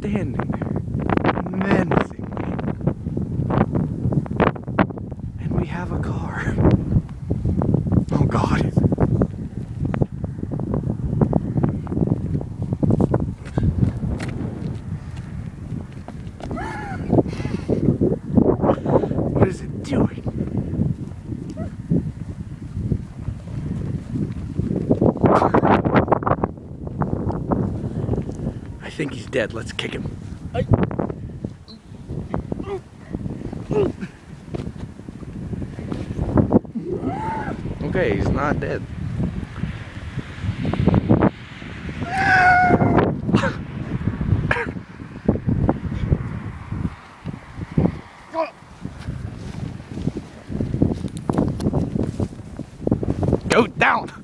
standing there menacingly. And we have a car. Oh god. what is it doing? Think he's dead. Let's kick him. Okay, he's not dead. Go down!